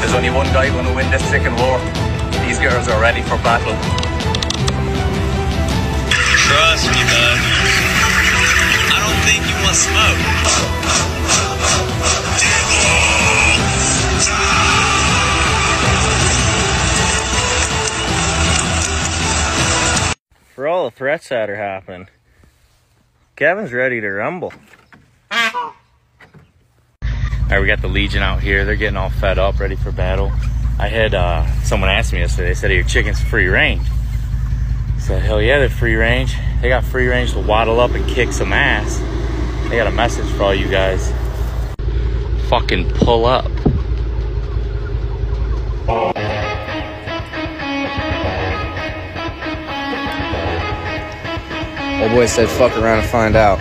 There's only one guy going to win this second war. These girls are ready for battle. Trust me, bud. I don't think you want smoke. For all the threats that are happening, Kevin's ready to rumble. All right, we got the Legion out here. They're getting all fed up, ready for battle. I had uh, someone ask me yesterday. They said, "Are your chickens free range?" I said, "Hell yeah, they're free range. They got free range to waddle up and kick some ass." I got a message for all you guys. Fucking pull up. Old boy said fuck around and find out.